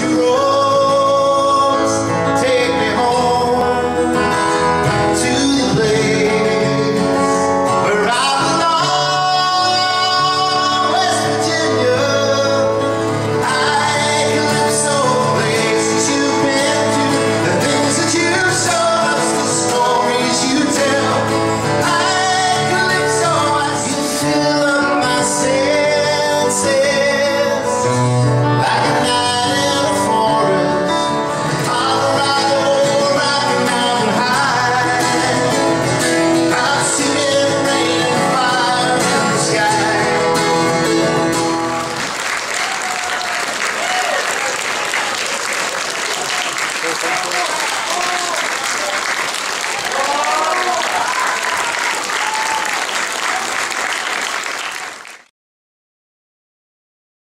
you roll